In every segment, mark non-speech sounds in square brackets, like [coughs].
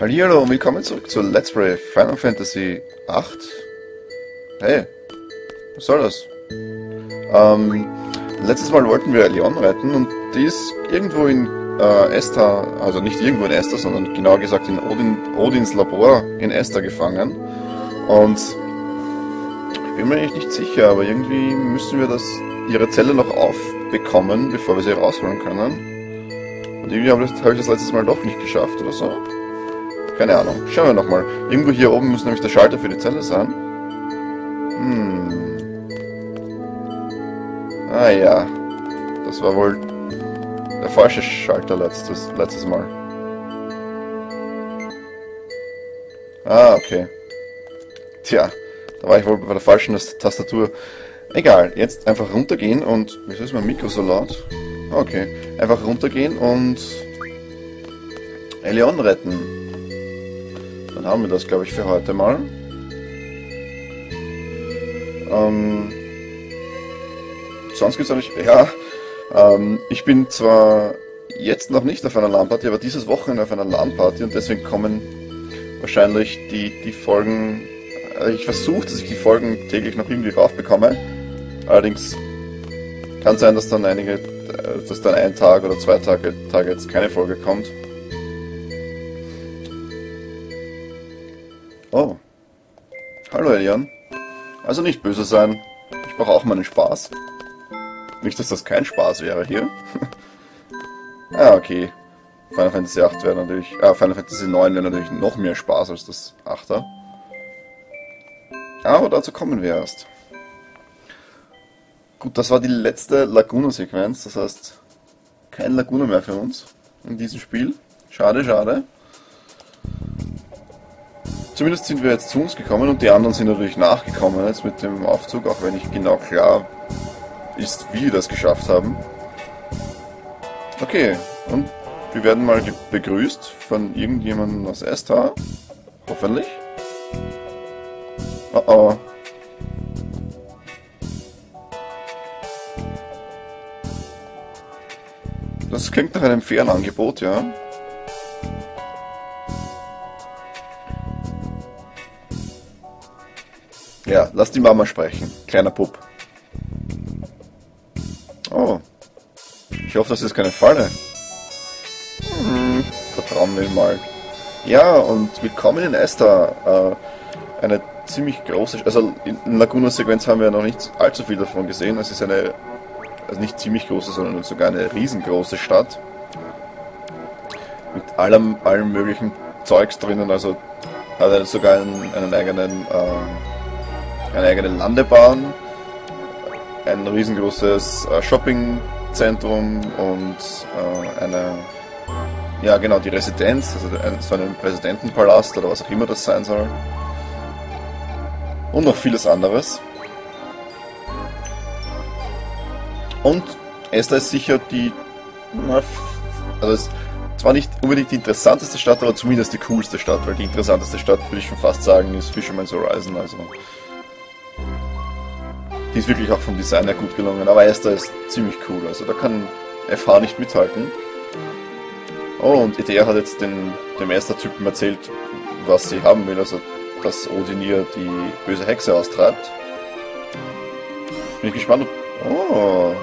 Hallo und willkommen zurück zu Let's Play Final Fantasy VIII. Hey, was soll das? Ähm, letztes Mal wollten wir Leon retten und die ist irgendwo in äh, Esther, also nicht irgendwo in Esther, sondern genauer gesagt in Odin, Odins Labor in Esther gefangen. Und ich bin mir eigentlich nicht sicher, aber irgendwie müssen wir das, ihre Zelle noch aufbekommen, bevor wir sie rausholen können. Und irgendwie habe ich, hab ich das letztes Mal doch nicht geschafft oder so. Keine Ahnung. Schauen wir nochmal. Irgendwo hier oben muss nämlich der Schalter für die Zelle sein. Hm. Ah ja. Das war wohl der falsche Schalter letztes, letztes Mal. Ah, okay. Tja, da war ich wohl bei der falschen Tastatur. Egal, jetzt einfach runtergehen und... Wieso ist mein Mikro so laut? Okay, einfach runtergehen und... Eleon retten. Dann haben wir das, glaube ich, für heute mal. Ähm, sonst gibt es eigentlich... Ja, ähm, ich bin zwar jetzt noch nicht auf einer LAN-Party, aber dieses Wochenende auf einer LAN-Party und deswegen kommen wahrscheinlich die, die Folgen... Also ich versuche, dass ich die Folgen täglich noch irgendwie raufbekomme. Allerdings kann sein, dass dann einige, äh, dass dann ein Tag oder zwei Tage, Tage jetzt keine Folge kommt. Oh. Hallo Elian. Also nicht böse sein. Ich brauche auch meinen Spaß. Nicht, dass das kein Spaß wäre hier. [laughs] ah, okay. Final Fantasy 8 wäre natürlich... Ah, Final Fantasy 9 wäre natürlich noch mehr Spaß als das 8er. Aber dazu kommen wir erst. Gut, das war die letzte Laguna-Sequenz. Das heißt, kein Laguna mehr für uns in diesem Spiel. Schade, schade. Zumindest sind wir jetzt zu uns gekommen und die anderen sind natürlich nachgekommen jetzt mit dem Aufzug, auch wenn nicht genau klar ist, wie wir das geschafft haben. Okay, und wir werden mal begrüßt von irgendjemandem aus Estar. Hoffentlich. Oh oh. Das klingt nach einem fairen Angebot, ja. Ja, lass die Mama sprechen. Kleiner Pup. Oh. Ich hoffe, das ist keine Falle. Hm, vertrauen wir mal. Ja, und willkommen in Esther. Äh, eine ziemlich große... Also in Laguna-Sequenz haben wir noch nicht allzu viel davon gesehen. Es ist eine... Also nicht ziemlich große, sondern sogar eine riesengroße Stadt. Mit allem, allem möglichen Zeugs drinnen. Also hat sogar einen, einen eigenen... Äh, eine eigene Landebahn, ein riesengroßes äh, Shoppingzentrum und äh, eine, ja genau, die Residenz, also so einen Präsidentenpalast oder was auch immer das sein soll. Und noch vieles anderes. Und Esther ist sicher die, also es zwar nicht unbedingt die interessanteste Stadt, aber zumindest die coolste Stadt, weil die interessanteste Stadt, würde ich schon fast sagen, ist Fisherman's Horizon, also die ist wirklich auch vom Design her gut gelungen, aber Esther ist ziemlich cool, also da kann FH nicht mithalten. Oh, und EDR hat jetzt den, dem Esther-Typen erzählt, was sie haben will, also dass Odin ihr die böse Hexe austreibt. Bin ich gespannt, ob... Oh...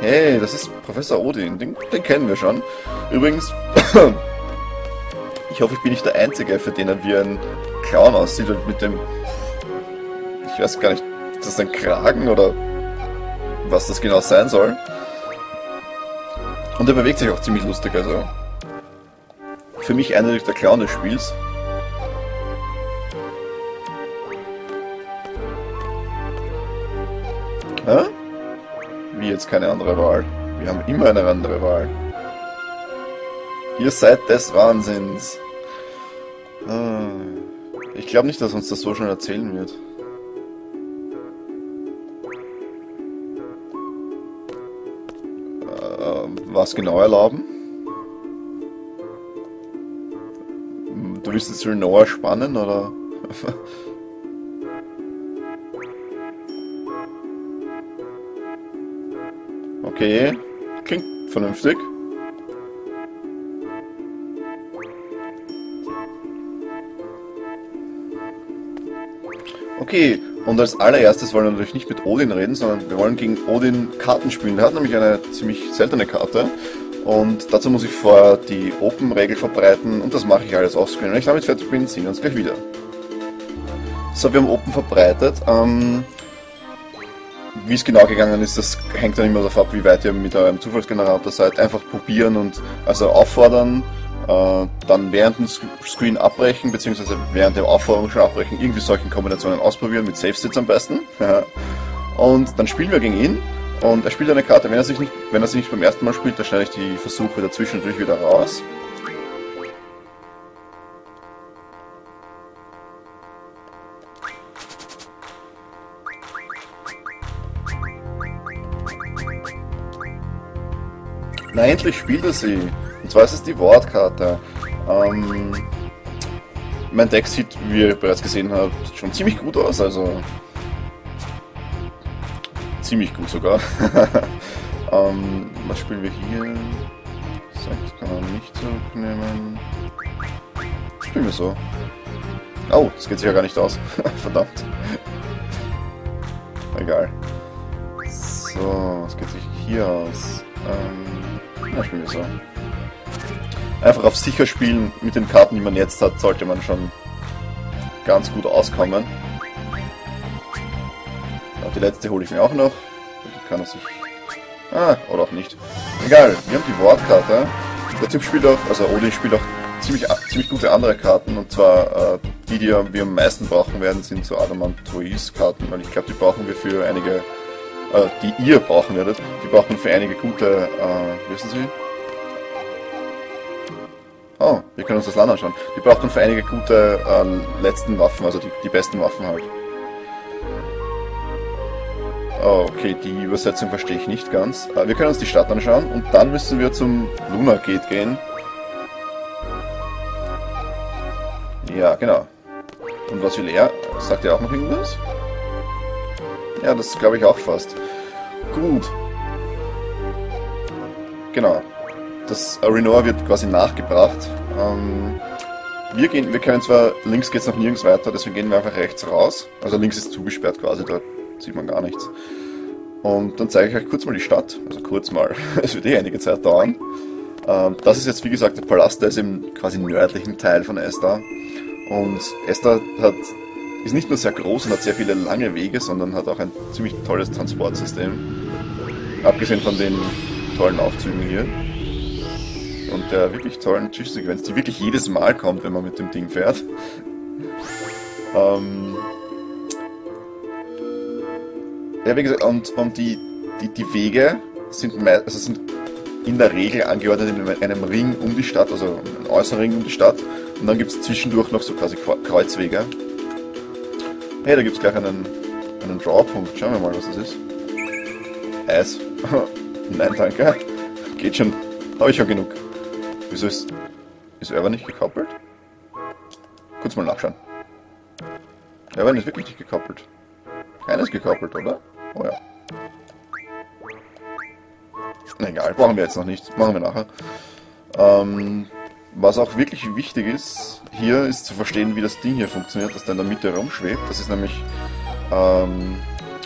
Hey, das ist Professor Odin, den, den kennen wir schon. Übrigens, [coughs] ich hoffe, ich bin nicht der Einzige, für den er wie ein Clown aussieht und mit dem... Ich weiß gar nicht, ist das ein Kragen oder was das genau sein soll? Und er bewegt sich auch ziemlich lustig, also für mich eindeutig der Clown des Spiels. Hä? Wie jetzt keine andere Wahl? Wir haben immer eine andere Wahl. Ihr seid des Wahnsinns. Ah. Ich glaube nicht, dass uns das so schnell erzählen wird. was genau erlauben. Du willst jetzt Renoir spannen, oder? [laughs] okay, klingt vernünftig. Okay, und als allererstes wollen wir natürlich nicht mit Odin reden, sondern wir wollen gegen Odin Karten spielen. Der hat nämlich eine ziemlich seltene Karte. Und dazu muss ich vorher die Open-Regel verbreiten und das mache ich alles offscreen. Wenn ich damit fertig bin, sehen wir uns gleich wieder. So, wir haben Open verbreitet. Ähm, wie es genau gegangen ist, das hängt dann immer davon ab, wie weit ihr mit eurem Zufallsgenerator seid. Einfach probieren und also auffordern, äh, dann während dem Screen abbrechen, beziehungsweise während der Aufforderung schon abbrechen, irgendwie solche Kombinationen ausprobieren, mit Safe Sits am besten. [laughs] und dann spielen wir gegen ihn und er spielt eine Karte. Wenn er sich nicht, wenn er sich nicht beim ersten Mal spielt, dann schneide ich die Versuche dazwischen natürlich wieder raus. Na endlich spielt er sie. Und zwar ist es die Wortkarte. Ähm, mein Deck sieht, wie ihr bereits gesehen habt, schon ziemlich gut aus, also ziemlich gut sogar. [laughs] ähm, was spielen wir hier? 6 kann man nicht zurücknehmen. Spielen wir so. Oh, das geht sich ja gar nicht aus. [laughs] Verdammt. Egal. So, was geht sich hier aus? Ähm, na, spielen wir so einfach auf sicher spielen mit den Karten, die man jetzt hat, sollte man schon ganz gut auskommen. Ja, die letzte hole ich mir auch noch. Die kann er sich... Ah, oder auch nicht. Egal, wir haben die Wortkarte. Der Typ spielt auch, also Odin spielt auch ziemlich, ziemlich gute andere Karten. Und zwar äh, die, die wir am meisten brauchen werden, sind so Adamantois Karten. Weil ich glaube, die brauchen wir für einige, äh, die ihr brauchen werdet. Die brauchen für einige gute, äh, wissen Sie, Oh, wir können uns das Land anschauen. Die braucht dann für einige gute äh, letzten Waffen, also die, die besten Waffen halt. Oh, okay, die Übersetzung verstehe ich nicht ganz. Äh, wir können uns die Stadt anschauen und dann müssen wir zum Luna Gate gehen. Ja, genau. Und was will er? Sagt er auch noch irgendwas? Ja, das glaube ich auch fast. Gut. Genau das Renoir wird quasi nachgebracht. Ähm, wir, gehen, wir können zwar, links geht es noch nirgends weiter, deswegen gehen wir einfach rechts raus. Also links ist zugesperrt quasi, da sieht man gar nichts. Und dann zeige ich euch kurz mal die Stadt. Also kurz mal, [laughs] es wird eh einige Zeit dauern. Ähm, das ist jetzt wie gesagt der Palast, der ist im quasi nördlichen Teil von Esther. Und Esther hat, ist nicht nur sehr groß und hat sehr viele lange Wege, sondern hat auch ein ziemlich tolles Transportsystem. Abgesehen von den tollen Aufzügen hier und der wirklich tollen Zwischensequenz, die wirklich jedes Mal kommt, wenn man mit dem Ding fährt. ähm ja, wie gesagt, und, und die, die, die Wege sind, also sind in der Regel angeordnet in einem Ring um die Stadt, also ein äußeren Ring um die Stadt. Und dann gibt es zwischendurch noch so quasi Kreuzwege. Hey, da gibt es gleich einen, einen Drawpunkt. Schauen wir mal, was das ist. Eis. [laughs] Nein, danke. Geht schon. Habe ich schon genug. Wieso ist, ist Urban nicht gekoppelt? Kurz mal nachschauen. Urban ist wirklich nicht gekoppelt. Keiner ist gekoppelt, oder? Oh ja. Egal, brauchen wir jetzt noch nicht. Machen wir nachher. Ähm, was auch wirklich wichtig ist, hier ist zu verstehen, wie das Ding hier funktioniert, das da in der Mitte rumschwebt. Das ist nämlich, ähm,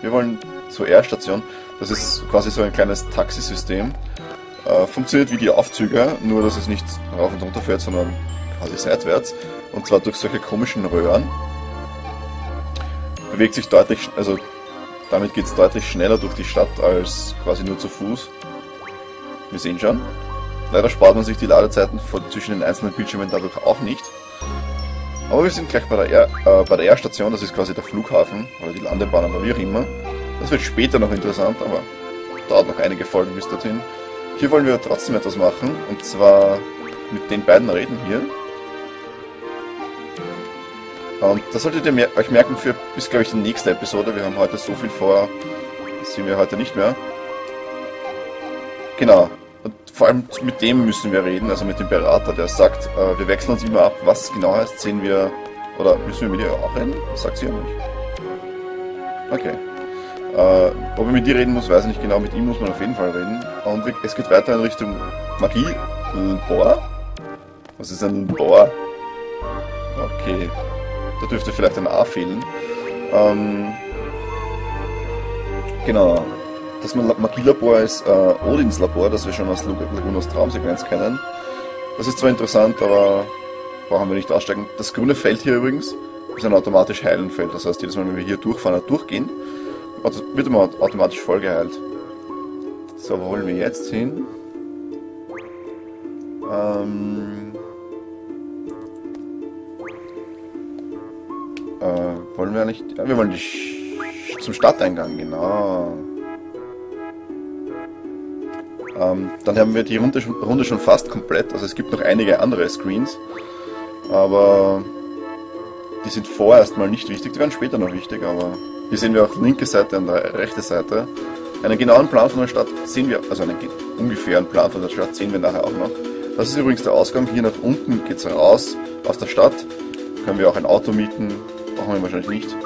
wir wollen zur R-Station. Das ist quasi so ein kleines Taxisystem. Äh, funktioniert wie die Aufzüge, nur dass es nicht rauf und runter fährt, sondern quasi seitwärts. Und zwar durch solche komischen Röhren. Bewegt sich deutlich, also damit geht es deutlich schneller durch die Stadt als quasi nur zu Fuß. Wir sehen schon. Leider spart man sich die Ladezeiten zwischen den einzelnen Bildschirmen dadurch auch nicht. Aber wir sind gleich bei der, Air, äh, bei der Air-Station, das ist quasi der Flughafen oder die Landebahn oder wie auch immer. Das wird später noch interessant, aber dauert noch einige Folgen bis dorthin. Hier wollen wir trotzdem etwas machen, und zwar mit den beiden Reden hier. Und das solltet ihr mer euch merken für bis, glaube ich, die nächste Episode. Wir haben heute so viel vor, das sehen wir heute nicht mehr. Genau. Und vor allem mit dem müssen wir reden, also mit dem Berater, der sagt, äh, wir wechseln uns immer ab. Was genau heißt, sehen wir, oder müssen wir mit ihr auch reden? Das sagt sie ja nicht. Okay. Äh, ob er mit dir reden muss, weiß ich nicht genau. Mit ihm muss man auf jeden Fall reden. Und es geht weiter in Richtung Magie. Bohr? Was ist ein Bohr? Okay. Da dürfte vielleicht ein A fehlen. Ähm, genau. Das Magielabor ist äh, Odins Labor, das wir schon aus Lagunas Traumsequenz kennen. Das ist zwar interessant, aber brauchen wir nicht aussteigen. Das grüne Feld hier übrigens ist ein automatisch heilen Feld. Das heißt, jedes Mal, wenn wir hier durchfahren durchgehen, wird immer automatisch vollgeheilt. So, wo wollen wir jetzt hin? Ähm, äh, wollen wir nicht... Wir wollen zum Stadteingang, genau. Ähm, dann haben wir die Runde schon, Runde schon fast komplett. Also es gibt noch einige andere Screens. Aber die sind vorerst mal nicht wichtig. Die werden später noch wichtig, aber hier sehen wir auch linke Seite und rechte Seite. Einen genauen Plan von der Stadt sehen wir, also einen ungefähren Plan von der Stadt sehen wir nachher auch noch. Das ist übrigens der Ausgang. Hier nach unten geht es raus aus der Stadt. Können wir auch ein Auto mieten. Brauchen wir wahrscheinlich nicht.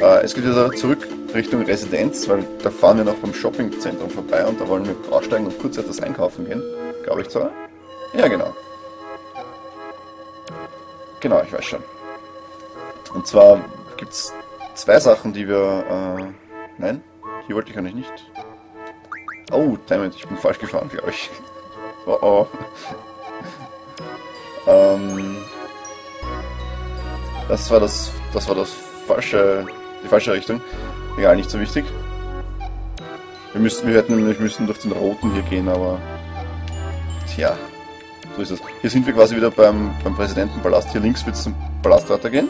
Äh, es geht wieder zurück Richtung Residenz, weil da fahren wir noch beim Shoppingzentrum vorbei und da wollen wir aussteigen und kurz etwas einkaufen gehen. Glaube ich zwar. Ja, genau. Genau, ich weiß schon. Und zwar gibt es zwei Sachen, die wir... Äh, nein, hier wollte ich eigentlich nicht. Oh, damit, ich bin falsch gefahren, glaube [laughs] ich. Oh oh. [laughs] ähm, das war das, das war das falsche, die falsche Richtung. Egal, nicht so wichtig. Wir müssen, wir hätten nämlich müssen durch den roten hier gehen, aber tja, so ist es. Hier sind wir quasi wieder beim, beim Präsidentenpalast. Hier links wird es zum Palast weitergehen.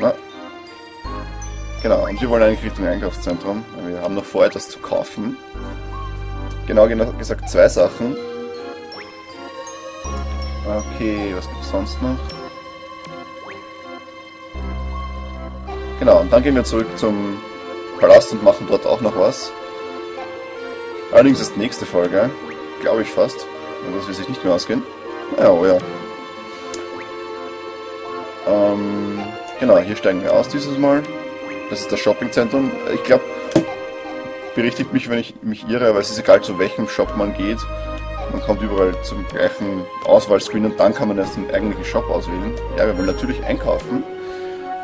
Na. Genau, und wir wollen eigentlich Richtung Einkaufszentrum. Wir haben noch vor, etwas zu kaufen. Genau gesagt zwei Sachen. Okay, was gibt es sonst noch? Genau, und dann gehen wir zurück zum Palast und machen dort auch noch was. Allerdings ist nächste Folge, glaube ich fast. Und das will sich nicht mehr ausgehen. Ja, oh ja. Genau, hier steigen wir aus dieses Mal. Das ist das Shoppingzentrum. Ich glaube, berichtigt mich, wenn ich mich irre, aber es ist egal, zu welchem Shop man geht. Man kommt überall zum gleichen Auswahlscreen und dann kann man erst den eigentlichen Shop auswählen. Ja, wir wollen natürlich einkaufen.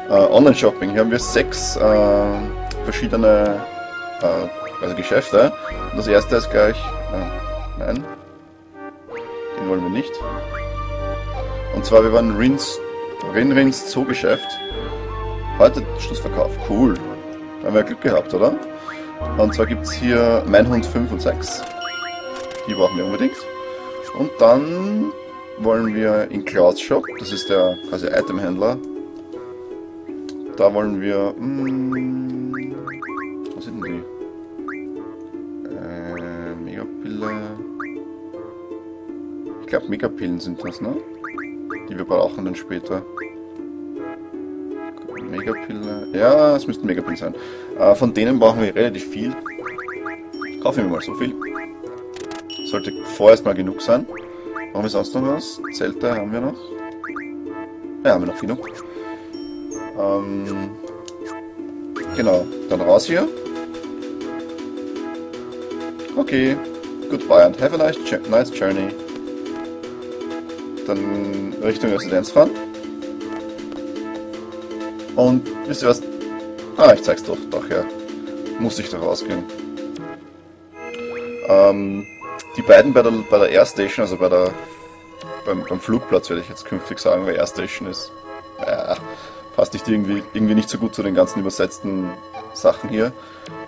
Äh, Online-Shopping. Hier haben wir sechs äh, verschiedene äh, also Geschäfte. Und das erste ist gleich... Äh, nein. Den wollen wir nicht. Und zwar, wir waren Rins, Rinrins Zoogeschäft. Heute Schlussverkauf. Cool. Da haben wir Glück gehabt, oder? Und zwar gibt es hier Mein Hund 5 und 6. Die brauchen wir unbedingt. Und dann wollen wir in Cloud Shop, das ist der quasi Itemhändler. Da wollen wir... Mh, hm, was sind denn die? Äh, Megapille. Ich glaube Megapillen sind das, ne? Die wir brauchen dann später. Megapille. Ja, es müssten Megapillen sein. Äh, von denen brauchen wir relativ viel. Kaufen wir mal so viel. Sollte vorerst mal genug sein. Machen wir sonst noch was? Zelte haben wir noch. Ja, haben wir noch genug. Ähm, genau, dann raus hier. Okay, goodbye and have a nice, nice journey. Dann Richtung Residenz fahren. Und wisst ihr was? Ah, ich zeig's doch, doch, ja. Muss ich doch rausgehen. Ähm, die beiden bei der, bei der Air Station, also bei der, beim, beim Flugplatz werde ich jetzt künftig sagen, weil Air Station ist, äh, passt nicht irgendwie, irgendwie nicht so gut zu den ganzen übersetzten Sachen hier.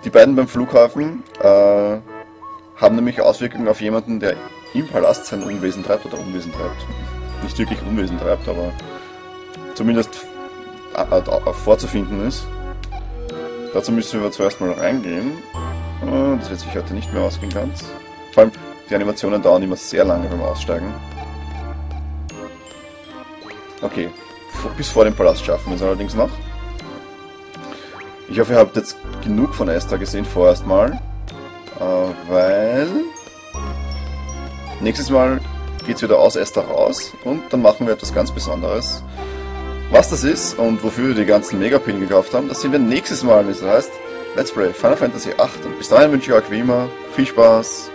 Die beiden beim Flughafen äh, haben nämlich Auswirkungen auf jemanden, der im Palast sein Unwesen treibt oder Unwesen treibt. Nicht wirklich Unwesen treibt, aber zumindest äh, äh, vorzufinden ist. Dazu müssen wir zuerst mal reingehen. Äh, das wird sich heute nicht mehr ausgehen ganz. Vor allem, die Animationen dauern immer sehr lange beim Aussteigen. Okay, bis vor dem Palast schaffen wir es allerdings noch. Ich hoffe, ihr habt jetzt genug von Esther gesehen vorerst mal. Äh, weil... Nächstes Mal geht es wieder aus Esther raus und dann machen wir etwas ganz Besonderes. Was das ist und wofür wir die ganzen Megapin gekauft haben, das sehen wir nächstes Mal, wie es heißt Let's Play Final Fantasy VIII. Und bis dahin wünsche ich euch wie immer viel Spaß